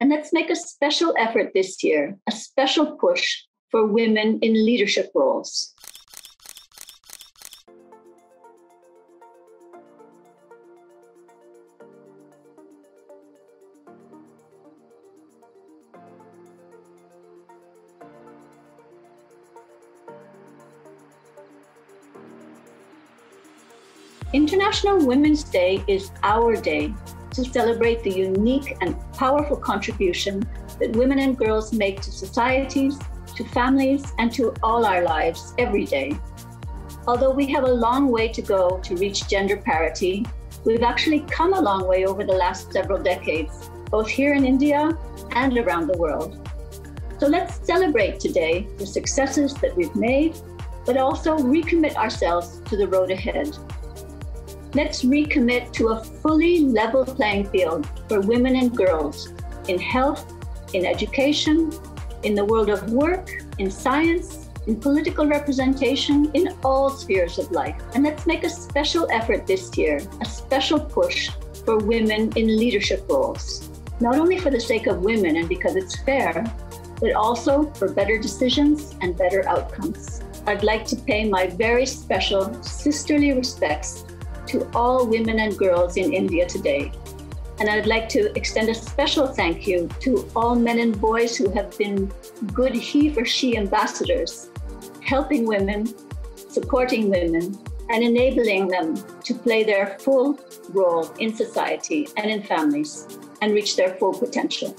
And let's make a special effort this year, a special push for women in leadership roles. International Women's Day is our day to celebrate the unique and powerful contribution that women and girls make to societies, to families, and to all our lives every day. Although we have a long way to go to reach gender parity, we've actually come a long way over the last several decades, both here in India and around the world. So let's celebrate today the successes that we've made, but also recommit ourselves to the road ahead Let's recommit to a fully level playing field for women and girls in health, in education, in the world of work, in science, in political representation, in all spheres of life. And let's make a special effort this year, a special push for women in leadership roles, not only for the sake of women and because it's fair, but also for better decisions and better outcomes. I'd like to pay my very special sisterly respects to all women and girls in India today. And I'd like to extend a special thank you to all men and boys who have been good HeForShe ambassadors, helping women, supporting women, and enabling them to play their full role in society and in families and reach their full potential.